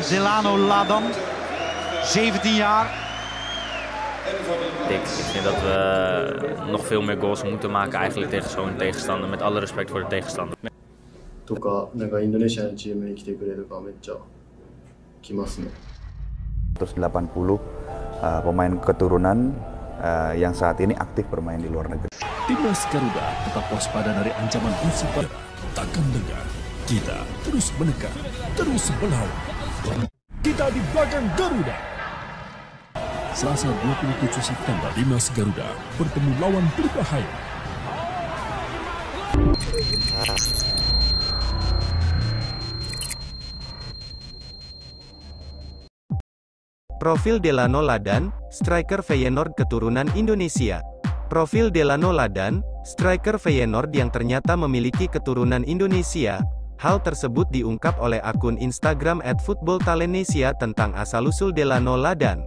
Zelano Ladan, 17 jaar. Ik, ik vind dat we nog veel meer goals moeten maken eigenlijk tegen zo'n tegenstander. Met alle respect voor de tegenstander. とか、なんかインドネシアのチームに来てくれるかめっちゃ来ますね。 180 uh, pemain keturunan uh, yang saat ini aktif bermain di luar negeri. Timnas Garuda tetap waspada dari ancaman musuh barat. Takkan dengar. Kita terus menekan, terus melawan. Kita di belakang Garuda. Selasa 27 September, Timnas Garuda bertemu lawan berbahaya. Profil Delano Ladan, striker Feyenoord keturunan Indonesia. Profil Delano Ladan, striker Feyenoord yang ternyata memiliki keturunan Indonesia. Hal tersebut diungkap oleh akun Instagram @footballtalenesia tentang asal-usul Delano Ladan.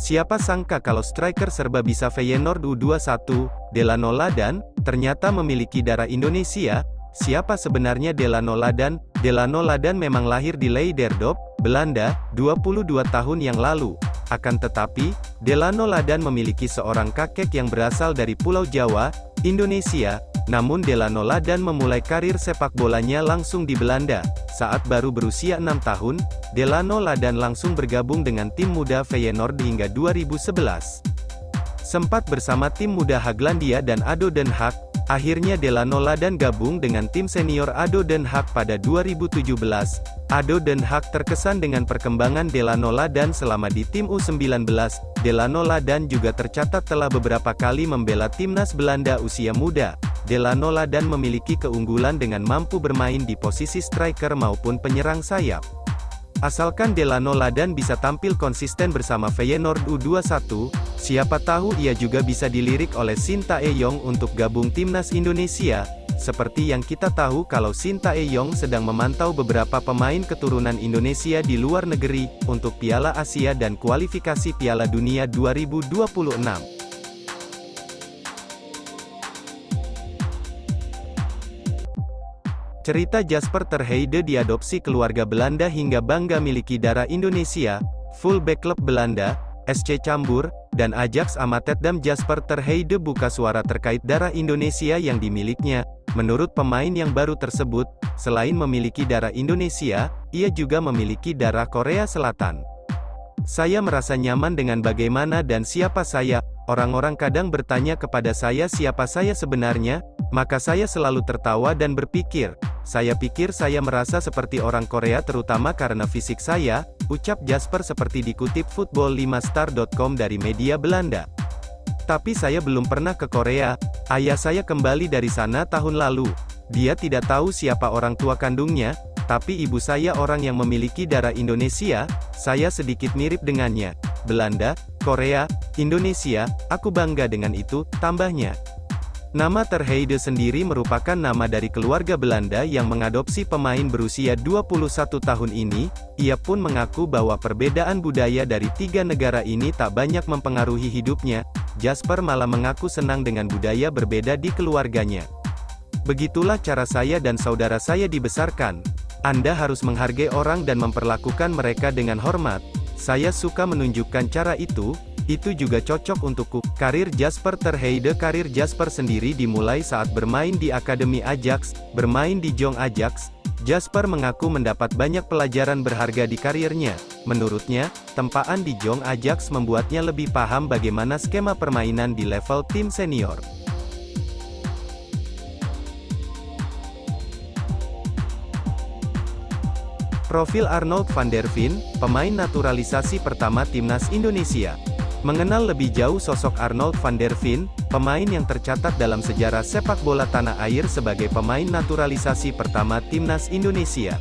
Siapa sangka kalau striker serba bisa Feyenoord U21, Delano Ladan, ternyata memiliki darah Indonesia. Siapa sebenarnya Delano Ladan? Delano Ladan memang lahir di Leiderdorp, Belanda, 22 tahun yang lalu. Akan tetapi, Delano Ladan memiliki seorang kakek yang berasal dari Pulau Jawa, Indonesia, namun Delano Ladan memulai karir sepak bolanya langsung di Belanda. Saat baru berusia 6 tahun, Delano Ladan langsung bergabung dengan tim muda Feyenoord hingga 2011. Sempat bersama tim muda Haglandia dan Ado Den Haag, akhirnya Delano Ladan gabung dengan tim senior Ado Den Haag pada 2017. Ado Den Haag terkesan dengan perkembangan Delano Ladan selama di tim U19. Delano Ladan juga tercatat telah beberapa kali membela timnas Belanda usia muda. Delano Ladan memiliki keunggulan dengan mampu bermain di posisi striker maupun penyerang sayap. Asalkan Delano Ladan bisa tampil konsisten bersama Feyenoord U21, siapa tahu ia juga bisa dilirik oleh Sinta Eyong untuk gabung timnas Indonesia. Seperti yang kita tahu kalau Sinta Eyong sedang memantau beberapa pemain keturunan Indonesia di luar negeri, untuk Piala Asia dan kualifikasi Piala Dunia 2026. Cerita Jasper Terheide diadopsi keluarga Belanda hingga bangga miliki darah Indonesia, fullback klub Belanda, SC Cambur, dan Ajax Amsterdam Jasper Terheide buka suara terkait darah Indonesia yang dimilikinya. Menurut pemain yang baru tersebut, selain memiliki darah Indonesia, ia juga memiliki darah Korea Selatan. Saya merasa nyaman dengan bagaimana dan siapa saya. Orang-orang kadang bertanya kepada saya siapa saya sebenarnya, maka saya selalu tertawa dan berpikir, saya pikir saya merasa seperti orang Korea terutama karena fisik saya, ucap Jasper seperti dikutip football5star.com dari media Belanda. Tapi saya belum pernah ke Korea, ayah saya kembali dari sana tahun lalu. Dia tidak tahu siapa orang tua kandungnya, tapi ibu saya orang yang memiliki darah Indonesia, saya sedikit mirip dengannya. Belanda, Korea, Indonesia, aku bangga dengan itu, tambahnya. Nama Terheide sendiri merupakan nama dari keluarga Belanda yang mengadopsi pemain berusia 21 tahun ini, ia pun mengaku bahwa perbedaan budaya dari tiga negara ini tak banyak mempengaruhi hidupnya, Jasper malah mengaku senang dengan budaya berbeda di keluarganya. Begitulah cara saya dan saudara saya dibesarkan. Anda harus menghargai orang dan memperlakukan mereka dengan hormat. Saya suka menunjukkan cara itu, itu juga cocok untukku. Karir Jasper Terheide Karir Jasper sendiri dimulai saat bermain di Akademi Ajax, bermain di Jong Ajax. Jasper mengaku mendapat banyak pelajaran berharga di karirnya. Menurutnya, tempaan di Jong Ajax membuatnya lebih paham bagaimana skema permainan di level tim senior. Profil Arnold van der Veen, pemain naturalisasi pertama timnas Indonesia. Mengenal lebih jauh sosok Arnold van der Veen, pemain yang tercatat dalam sejarah sepak bola tanah air sebagai pemain naturalisasi pertama timnas Indonesia.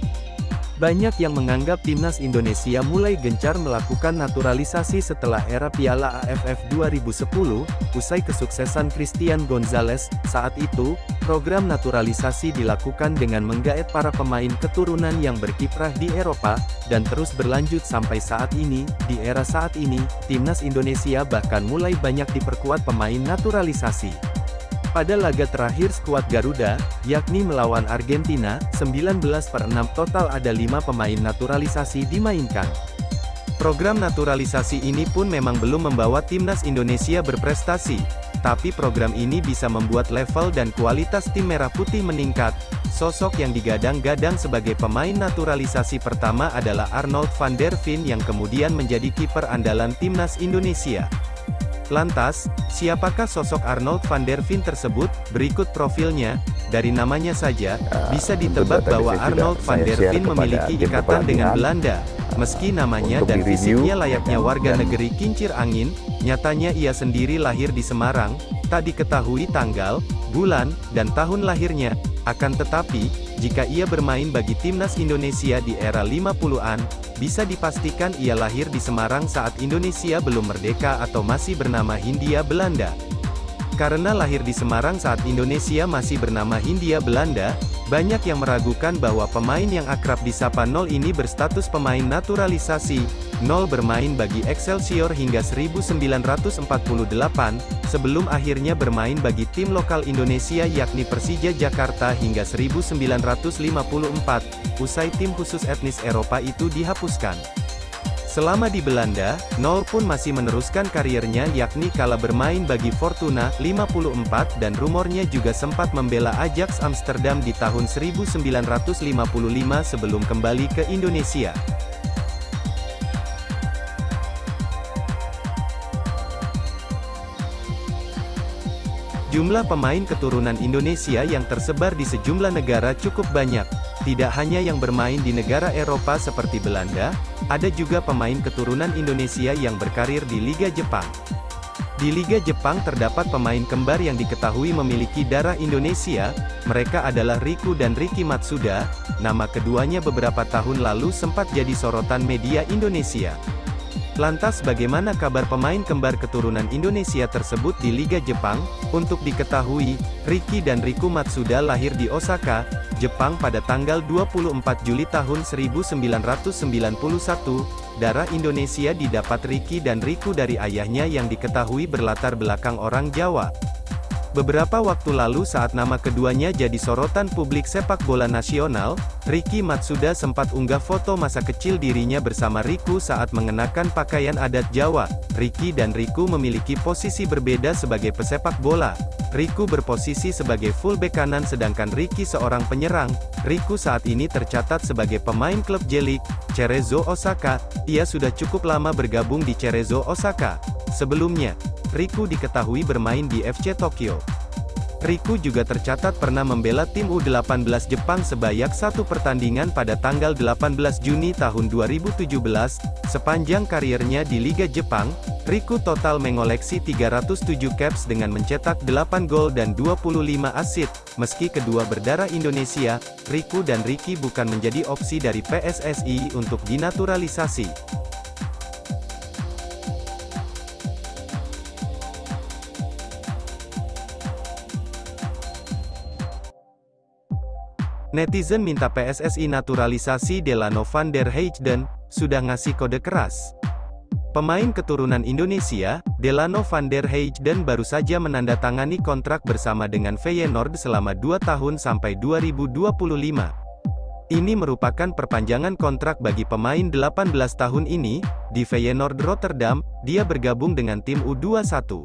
Banyak yang menganggap timnas Indonesia mulai gencar melakukan naturalisasi setelah era Piala AFF 2010, usai kesuksesan Christian Gonzalez. Saat itu, program naturalisasi dilakukan dengan menggaet para pemain keturunan yang berkiprah di Eropa, dan terus berlanjut sampai saat ini. Di era saat ini, timnas Indonesia bahkan mulai banyak diperkuat pemain naturalisasi. Pada laga terakhir skuad Garuda, yakni melawan Argentina, 19 per 6 total ada 5 pemain naturalisasi dimainkan. Program naturalisasi ini pun memang belum membawa timnas Indonesia berprestasi, tapi program ini bisa membuat level dan kualitas tim merah putih meningkat. Sosok yang digadang-gadang sebagai pemain naturalisasi pertama adalah Arnold van der Veen yang kemudian menjadi kiper andalan timnas Indonesia. Lantas, siapakah sosok Arnold van der Veen tersebut? Berikut profilnya. Dari namanya saja, bisa ditebak bahwa Arnold van der Veen memiliki ikatan dengan Belanda. Meski namanya dan fisiknya layaknya warga negeri kincir angin, nyatanya ia sendiri lahir di Semarang, tak diketahui tanggal, bulan, dan tahun lahirnya. Akan tetapi, jika ia bermain bagi timnas Indonesia di era 50-an, bisa dipastikan ia lahir di Semarang saat Indonesia belum merdeka atau masih bernama Hindia Belanda. Karena lahir di Semarang saat Indonesia masih bernama Hindia Belanda, banyak yang meragukan bahwa pemain yang akrab disapa Nol ini berstatus pemain naturalisasi. Nol bermain bagi Excelsior hingga 1948, sebelum akhirnya bermain bagi tim lokal Indonesia yakni Persija Jakarta hingga 1954, usai tim khusus etnis Eropa itu dihapuskan. Selama di Belanda, Nol pun masih meneruskan karirnya yakni kala bermain bagi Fortuna 54 dan rumornya juga sempat membela Ajax Amsterdam di tahun 1955 sebelum kembali ke Indonesia. Jumlah pemain keturunan Indonesia yang tersebar di sejumlah negara cukup banyak. Tidak hanya yang bermain di negara Eropa seperti Belanda, ada juga pemain keturunan Indonesia yang berkarir di Liga Jepang. Di Liga Jepang terdapat pemain kembar yang diketahui memiliki darah Indonesia, mereka adalah Riku dan Riki Matsuda, nama keduanya beberapa tahun lalu sempat jadi sorotan media Indonesia. Lantas bagaimana kabar pemain kembar keturunan Indonesia tersebut di Liga Jepang? Untuk diketahui, Riki dan Riku Matsuda lahir di Osaka, Jepang pada tanggal 24 Juli tahun 1991. Darah Indonesia didapat Riki dan Riku dari ayahnya yang diketahui berlatar belakang orang Jawa. Beberapa waktu lalu saat nama keduanya jadi sorotan publik sepak bola nasional, Ricky Matsuda sempat unggah foto masa kecil dirinya bersama Riku saat mengenakan pakaian adat Jawa. Ricky dan Riku memiliki posisi berbeda sebagai pesepak bola. Riku berposisi sebagai fullback kanan sedangkan Ricky seorang penyerang. Riku saat ini tercatat sebagai pemain klub J-League, Cerezo Osaka. Ia sudah cukup lama bergabung di Cerezo Osaka. Sebelumnya, Riku diketahui bermain di FC Tokyo. Riku juga tercatat pernah membela tim U18 Jepang sebanyak satu pertandingan pada tanggal 18 Juni tahun 2017. Sepanjang karirnya di Liga Jepang, Riku total mengoleksi 307 caps dengan mencetak 8 gol dan 25 assist. Meski kedua berdarah Indonesia, Riku dan Ricky bukan menjadi opsi dari PSSI untuk dinaturalisasi. Netizen minta PSSI naturalisasi Delano van der Heijden, sudah ngasih kode keras. Pemain keturunan Indonesia, Delano van der Heijden baru saja menandatangani kontrak bersama dengan Feyenoord selama 2 tahun sampai 2025. Ini merupakan perpanjangan kontrak bagi pemain 18 tahun ini, di Feyenoord Rotterdam, dia bergabung dengan tim U21.